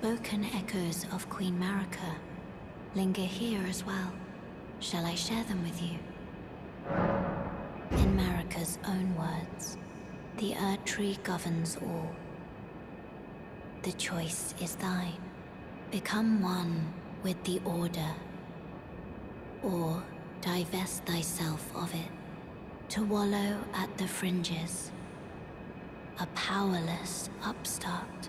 Spoken echoes of Queen Marika linger here as well. Shall I share them with you? In Marika's own words, the Erd Tree governs all. The choice is thine. Become one with the Order, or divest thyself of it, to wallow at the fringes, a powerless upstart.